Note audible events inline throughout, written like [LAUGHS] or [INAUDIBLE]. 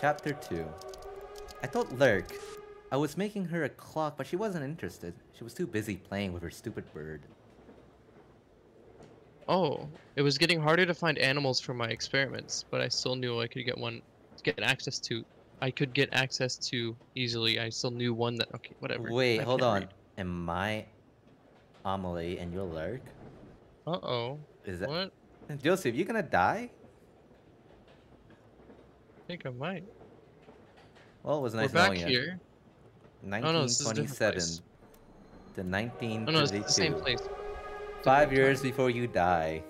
Chapter 2. I told Lurk I was making her a clock, but she wasn't interested. She was too busy playing with her stupid bird. Oh, it was getting harder to find animals for my experiments, but I still knew I could get one, get access to. I could get access to easily. I still knew one that. Okay, whatever. Wait, I hold on. read. Am I Amelie and you're Lurk? Uh oh. Is that What? Joseph? You gonna die? I think I might. Well, it was nice We're back knowing you. here. Oh, no, this is 1927 place. to Oh no, it's the same place. Five Different years time. before you die.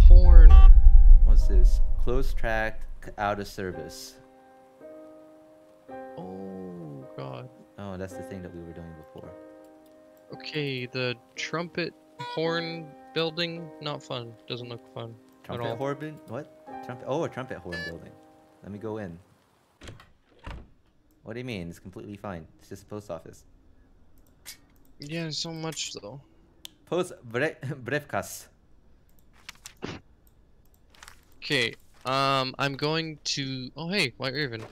Porn. What's this? Close track, out of service. Oh god. Oh, that's the thing that we were doing before. Okay, the trumpet horn building, not fun. Doesn't look fun. Trumpet all. horn? What? Trumpet? Oh, a trumpet horn building. Let me go in. What do you mean? It's completely fine. It's just a post office. Yeah, so much though. Post bre- [LAUGHS] brevkas. Okay, um, I'm going to. Oh hey, White Raven.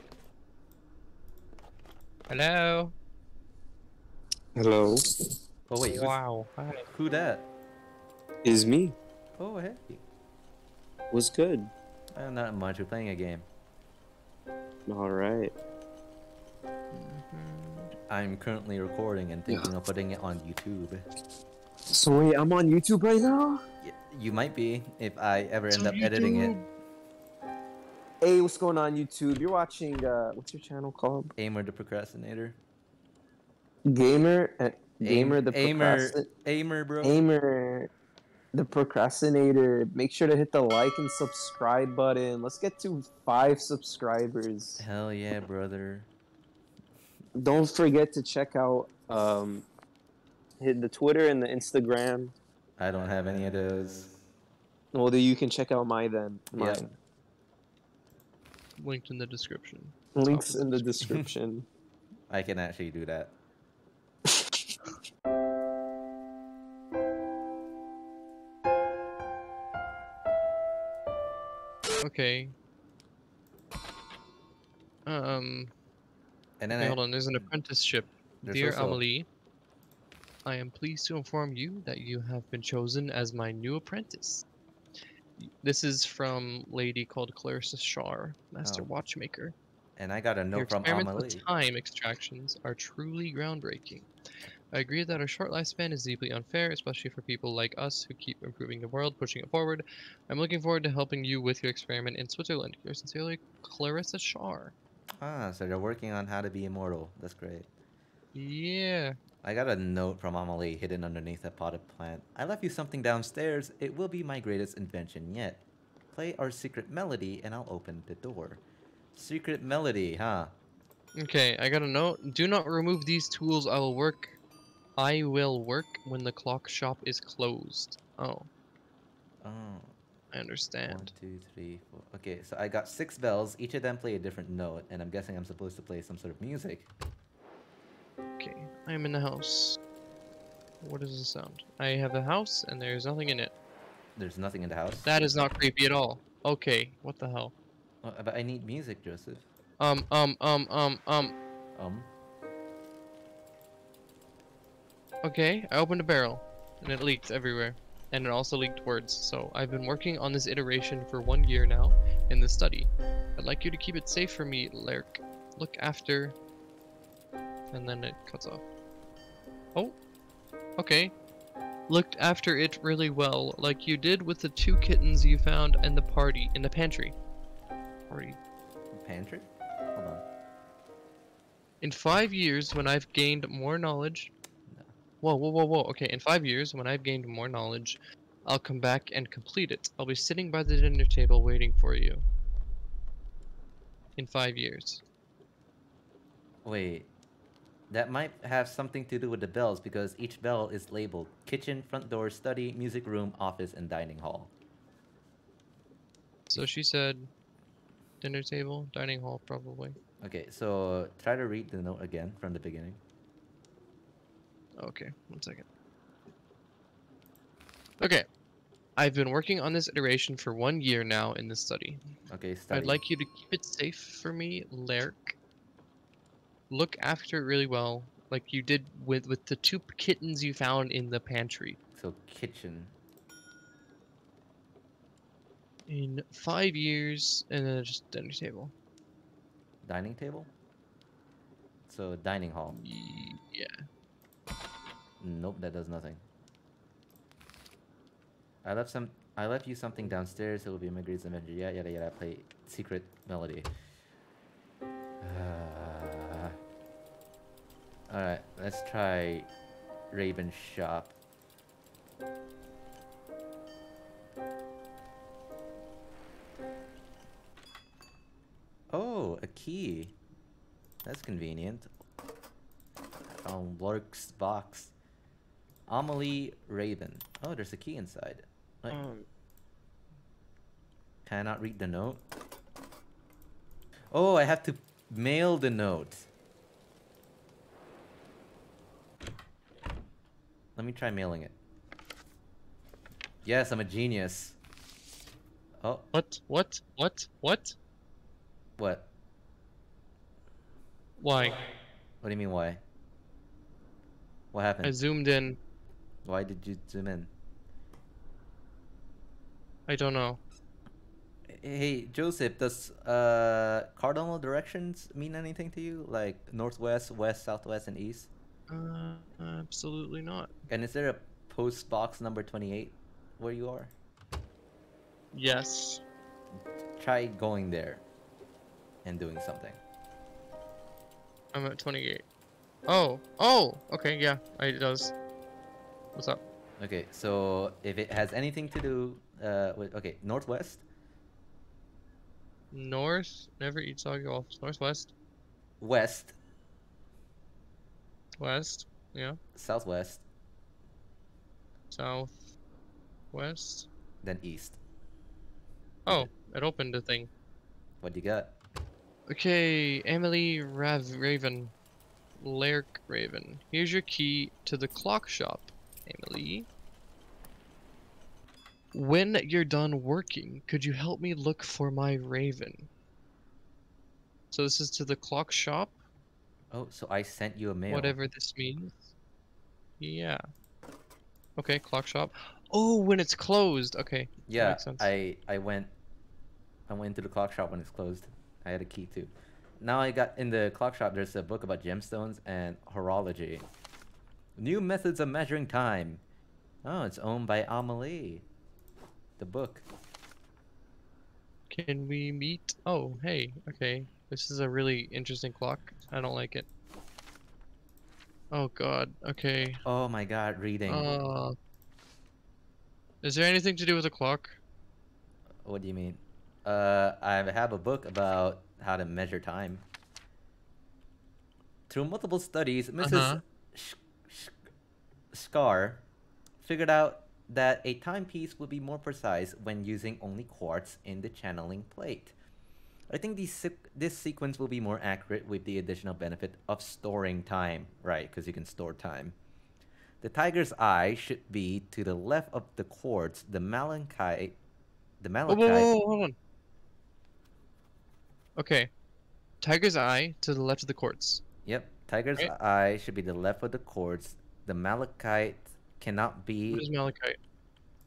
Hello. Hello, Oh wait, who's, wow. Hi. who that? is me. Oh hey. Was good? Uh, not much. We're playing a game. All right. I'm currently recording and thinking of putting it on YouTube. So wait, I'm on YouTube right now. You might be if I ever It's end on up editing it. Hey, what's going on YouTube? You're watching. uh What's your channel called? Amer the procrastinator. Gamer. Uh, Aim- Gamer the Amer. procrasti- Amer, bro. Amer. The procrastinator. Make sure to hit the like and subscribe button. Let's get to five subscribers. Hell yeah, brother. Don't forget to check out um, hit the Twitter and the Instagram. I don't have any of those. Well, then you can check out my then. Yeah. Mine. Linked in the description. Links in the the description. [LAUGHS] I can actually do that. Okay. Um. And then I, hold on. There's an apprenticeship. There's Dear also- Amelie, I am pleased to inform you that you have been chosen as my new apprentice. This is from lady called Clarissa Shar, master Oh. watchmaker. and I got a Your note from experiments Amelie. with time extractions are truly groundbreaking. I agree that our short lifespan is deeply unfair, especially for people like us who keep improving the world, pushing it forward. I'm looking forward to helping you with your experiment in Switzerland. Yours sincerely, Clarissa Shar. Ah, so they're working on how to be immortal. That's great. Yeah. I got a note from Amelie hidden underneath a potted plant. I left you something downstairs. It will be my greatest invention yet. Play our secret melody and I'll open the door. Secret melody, huh? Okay, I got a note. Do not remove these tools. I will work. I will work when the clock shop is closed. Oh, Oh, I understand. two, three, four. Okay, so I got six bells. Each of them play a different note, and I'm guessing I'm supposed to play some sort of music. Okay, I am in the house. What is the sound? I have a house and there's nothing in it. There's nothing in the house. That is not creepy at all. Okay, what the hell? Oh, but I need music, Joseph. Um, um, um, um, um. Um, Okay, I opened a barrel and it leaked everywhere. And it also leaked words. So I've been working on this iteration for one year now in the study. I'd like you to keep it safe for me, Lurk. Look after. And then it cuts off. Oh, okay. Looked after it really well, like you did with the two kittens you found and the party in the pantry. Party. pantry? Hold on. In five years, when I've gained more knowledge. Whoa, whoa, whoa, whoa. Okay, in five years, when I've gained more knowledge, I'll come back and complete it. I'll be sitting by the dinner table waiting for you. In five years. Wait. That might have something to do with the bells because each bell is labeled kitchen, front door, study, music room, office, and dining hall. So she said dinner table, dining hall, probably. Okay, so try to read the note again from the beginning. Okay, one second. Okay. I've been working on this iteration for one year now in this study. Okay, study. I'd like you to keep it safe for me, Lurk. Look after it really well, like you did with with the two kittens you found in the pantry. So kitchen. In five years, and then just dinner table. Dining table? So dining hall. Yeah. Nope, that does nothing. I left some I left you something downstairs, it will be my greatest adventure. Yeah, yada yada play secret melody. Uh, alright, let's try Raven Shop. Oh, a key. That's convenient. Found Lurk's box. Amelie Raven. Oh, there's a key inside. Like, Um, Can I not read the note? Oh, I have to mail the note. Let me try mailing it. Yes, I'm a genius. Oh, what? What? What? What? what? Why? What do you mean, why? What happened? I zoomed in. Why did you zoom in? I don't know. Hey, Joseph, does uh, cardinal directions mean anything to you? Like northwest, west, southwest, and east? Uh, absolutely not. And is there a post box number 28 where you are? Yes. Try going there and doing something. I'm at 28. Oh. Oh. Okay. Yeah. It does. What's up? Okay, so if it has anything to do uh, with, okay, northwest, North. Never eat soggy waffles. Northwest. west, West. Yeah. southwest, South. West. then east. Oh, it opened a thing. What do you got? Okay, Emily Rav Raven. Lurk Raven. Here's your key to the clock shop, Emily. When you're done working, could you help me look for my raven? So this is to the clock shop, Oh, so I sent you a mail. whatever this means. Yeah. Okay, clock shop. Oh, when it's closed. Okay. Yeah. I I went I went to the clock shop when it's closed. I had a key too. Now I got in the clock shop. There's a book about gemstones and horology. New methods of measuring time. Oh, it's owned by Amelie. The book. Can we meet? Oh, hey. Okay. This is a really interesting clock. I don't like it. Oh god. Okay. Oh my God, reading. Uh, is there anything to do with the clock? What do you mean? Uh, I have a book about how to measure time. Through multiple studies, missus. Sh- Sh- Scar figured out that a timepiece would be more precise when using only quartz in the channeling plate. I think these this sequence will be more accurate with the additional benefit of storing time, right? Because you can store time. The tiger's eye should be to the left of the quartz. The malachite, the Whoa, malachite. whoa, whoa, whoa, hold on. Okay. Tiger's eye to the left of the quartz. Yep, tiger's Right. eye should be the left of the quartz. The malachite cannot be. What is malachite?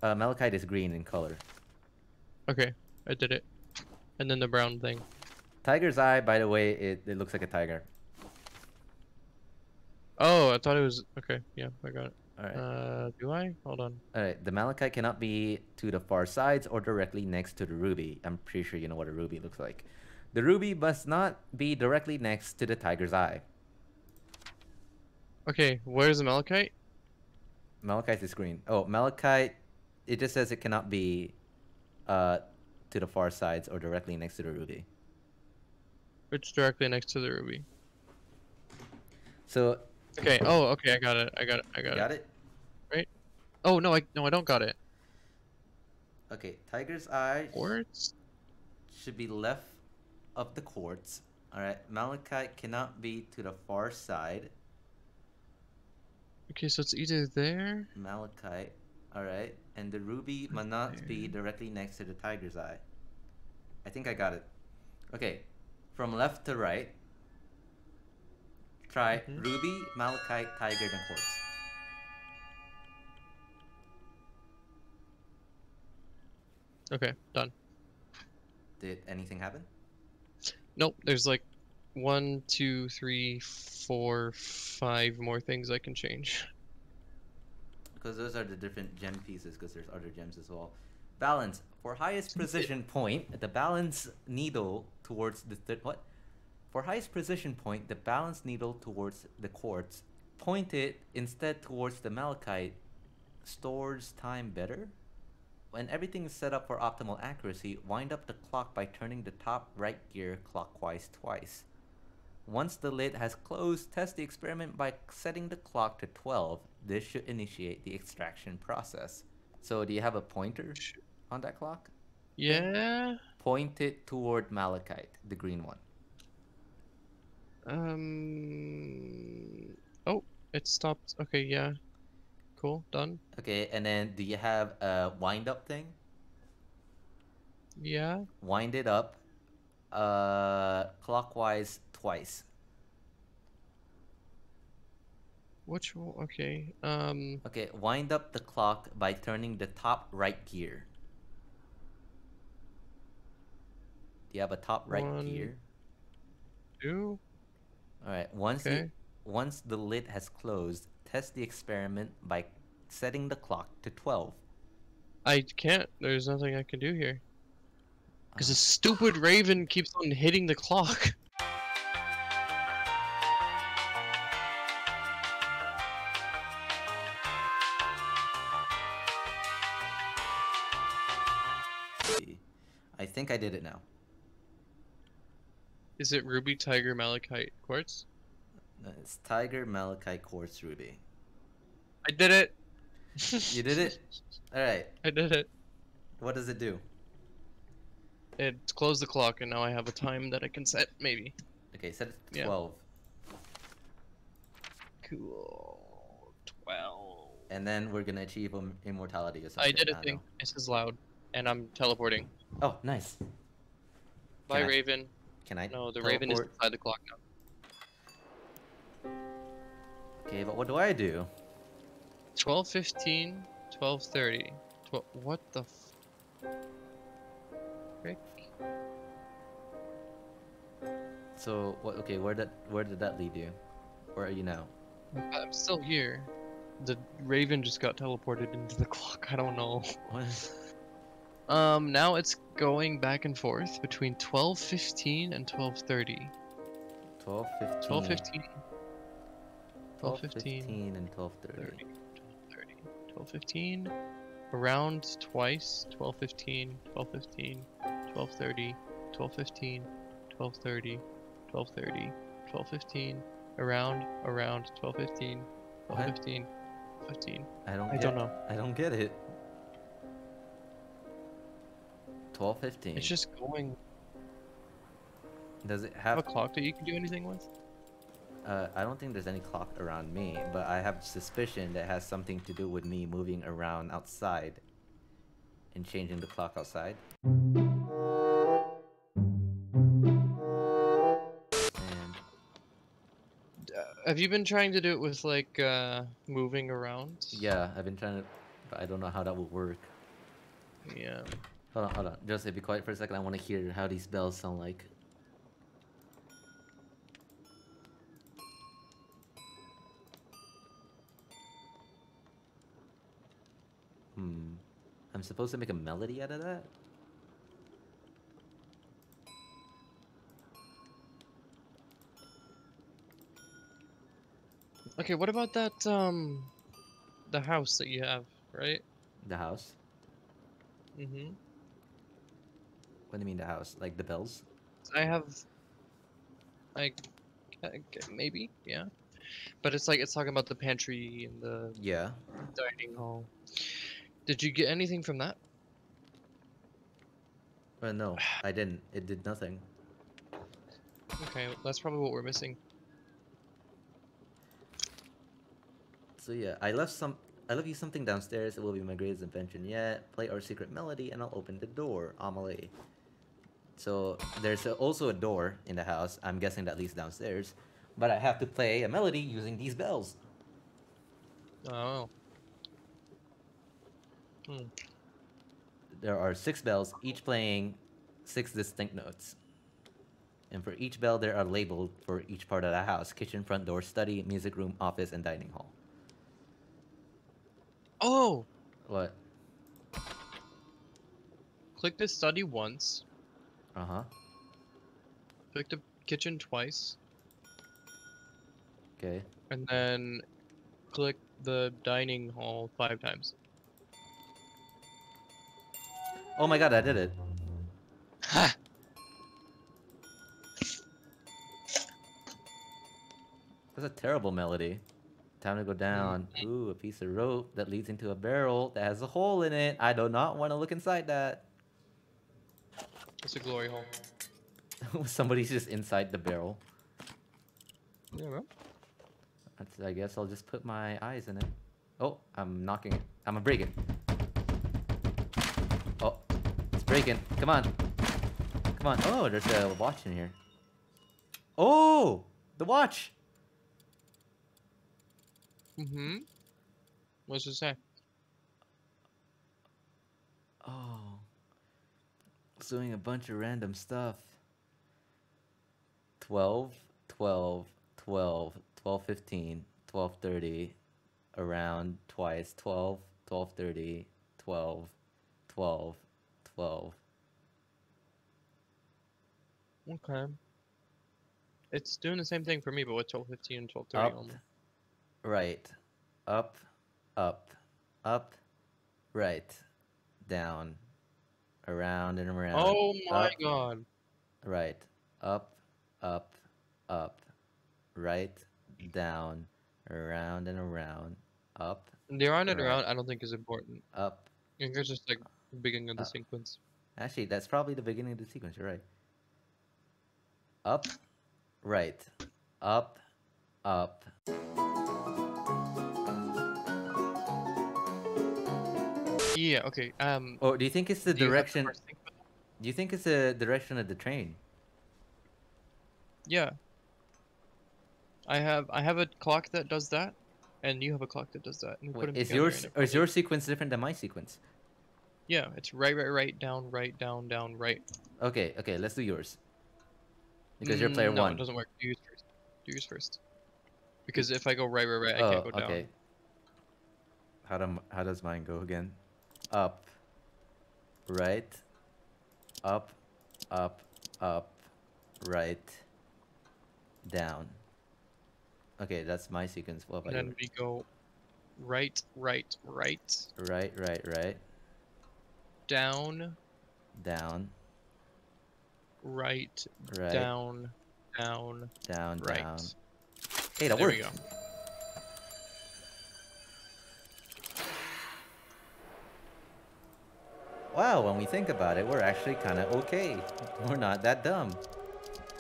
Uh, malachite is green in color. Okay, I did it. And then the brown thing. Tiger's eye, by the way, it, it looks like a tiger. Oh, I thought it was. Okay, yeah, I got it. All right. Uh, do I? Hold on. All right. The malachite cannot be to the far sides or directly next to the ruby. I'm pretty sure you know what a ruby looks like. The ruby must not be directly next to the tiger's eye. Okay, where's the malachite? Malachite is green. Oh, malachite. It just says it cannot be uh, to the far sides or directly next to the ruby. It's directly next to the ruby. So, Okay. Oh, okay. I got it. I got it. I got, got it. it? Oh no, I no, I don't got it. Okay. Tiger's eye Quartz. should be left of the quartz. All right. Malachite cannot be to the far side. Okay, so it's either there. Malachite. All right. And the ruby must not be directly next to the tiger's eye. I think I got it. Okay, from left to right. Try Mhm. ruby, malachite, tiger, and quartz. Okay, done. Did anything happen? Nope, there's like one, two, three, four, five more things I can change. Because those are the different gem pieces. Because there's other gems as well. Balance for highest [LAUGHS] precision point. The balance needle towards the third what? For highest precision point, the balance needle towards the quartz. Point it instead towards the malachite. Stores time better. When everything is set up for optimal accuracy, wind up the clock by turning the top right gear clockwise twice. Once the lid has closed, test the experiment by setting the clock to 12. This should initiate the extraction process. So, do you have a pointer on that clock? Yeah. Point it toward malachite, the green one. Um. Oh, it stopped. Okay, yeah. Cool, done. Okay, and then do you have a wind up thing? Yeah. Wind it up uh, clockwise twice. Which? Okay. Um. Okay, wind up the clock by turning the top right gear. Do you have a top right One, gear? Two. All right. Once the, Okay. once the lid has closed, test the experiment by setting the clock to 12. I can't. There's nothing I can do here. Because the stupid raven keeps on hitting the clock. I think I did it now. Is it ruby, tiger, malachite, quartz? No, It's Tiger, Malachite, Quartz, Ruby. I did it. You did it? [LAUGHS] All right. I did it. What does it do? It closed the clock, and now I have a time that I can set. Maybe. Okay, set it to Yeah. 12. Cool. Twelve. And then we're going to achieve immortality or I did a thing. know. It says loud, and I'm teleporting. Oh, nice. Bye, I- Raven. Can I No, the Raven is teleport? inside the clock now. Okay, but what do I do? 12:15, 12:30. Tw- what the f- frick? So, what? Okay, where did where did that lead you? Where are you now? I'm still here. The Raven just got teleported into the clock. I don't know. What? Um, now it's going back and forth between 12:15 and 12:30. 12, 15. 12:15. 12:15. and 12:30. 30. 30, 12:15, 12:15, around twice, 12:15, 12:15, 12:30, 12:15, 12:30, 12:30, 12:15, around, around, 12:15, 12:15, 15. I don't I get, don't know. I don't get it. 12.15. It's just going. Does it Have have a clock that you can do anything with? Uh, I don't think there's any clock around me, but I have suspicion that has something to do with me moving around outside and changing the clock outside. Have you been trying to do it with like uh moving around? yeah, I've been trying to, but I don't know how that will work. Yeah. Hold on, hold on. Jose, be quiet for a second. I want to hear how these bells sound like. Hmm. I'm supposed to make a melody out of that? Okay, what about that um the house that you have, right? The house? Mm-hmm. What do you mean the house? Like the bills? I have g- maybe, yeah. But it's like it's talking about the pantry and the Yeah. dining hall. Did you get anything from that? Uh, no, I didn't. It did nothing. Okay, that's probably what we're missing. So yeah, I left some. I left you something downstairs. It will be my greatest invention yet. Play our secret melody, and I'll open the door. Amelie. So there's a, also a door in the house. I'm guessing that leads downstairs. But I have to play a melody using these bells. Oh. Hmm. There are six bells, each playing six distinct notes. And for each bell, there are labeled for each part of the house kitchen, front door, study, music room, office, and dining hall. Oh! What? Click the study once. Uh huh. Click the kitchen twice. Okay. And then click the dining hall five times. Oh my god, I did it. Ha! That's a terrible melody. Time to go down. Mm-hmm. Ooh, a piece of rope that leads into a barrel that has a hole in it. I do not want to look inside that. It's a glory hole. [LAUGHS] Somebody's just inside the barrel. Yeah. That's, I guess I'll just put my eyes in it. Oh, I'm knocking it. I'm gonna break it. Oh, it's breaking. Come on. Come on. Oh, there's a watch in here. Oh, the watch. Mm-hmm. What's it say? Oh. It's doing a bunch of random stuff. 12, 12, 12, 12, 15, 12, 30, around twice, 12, 12, 30, 12, 12, 12. Okay. It's doing the same thing for me, but with 1215 and 1230 Up, only. Right, up, up, up, right, down, around and around. Oh my up, god. Right. Up, up, up. Right, down, around and around. Up, The around and around I don't think is important. up. I think it's just like the beginning of the Uh, sequence. Actually, that's probably the beginning of the sequence. You're right. Up, right. Up, up. Yeah, okay. Um Oh, do you think it's the do you the direction? Do you think it's the direction of the train? Yeah. I have I have a clock that does that, and you have a clock that does that. And we put Is yours or is your sequence different than my sequence? Yeah, it's right, right, right, down, right, down, down, right. Okay, okay, let's do yours. Because you're Mm, player no, one. it doesn't work. Do yours first. Do yours first. Because if I go right, right, right, I oh, can't go down. okay. How do how does mine go again? Up, right, up, up, up, right, down. Okay, that's my sequence. What And about then we go right, right, right. Right, right, right, down, down, right, right, down, down, down, right. down. Hey, that there worked. Wow, when we think about it, we're actually kind of okay. We're not that dumb.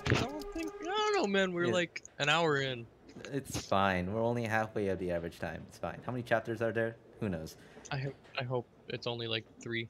I don't think. I don't know, man. We're Yeah. like an hour in. It's fine. We're only halfway of the average time. It's fine. How many chapters are there? Who knows? I hope. I hope it's only like three.